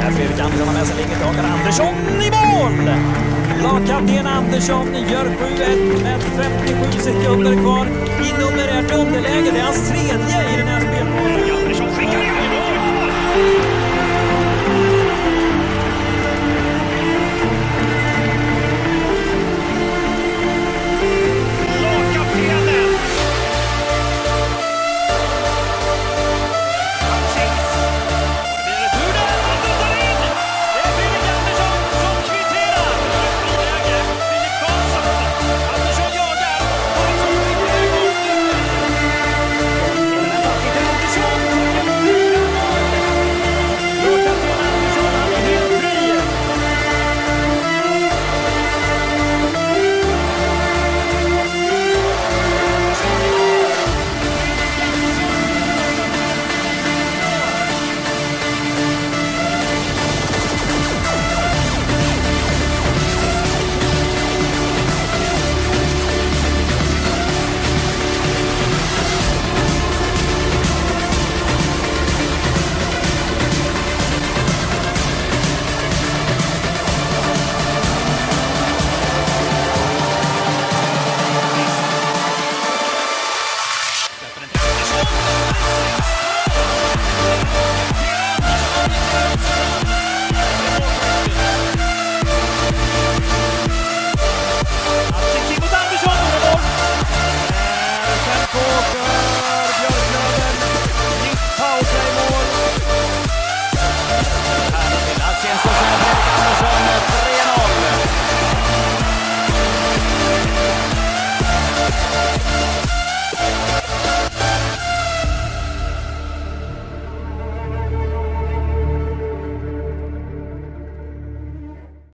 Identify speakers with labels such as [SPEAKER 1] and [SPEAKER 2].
[SPEAKER 1] Här Fredrik Andersson har med sig linjetagare Andersson i mål! Lagkapten Andersson gör 7-1 med 57 sekunder kvar i numerärt underläge. Det är hans tredje i den här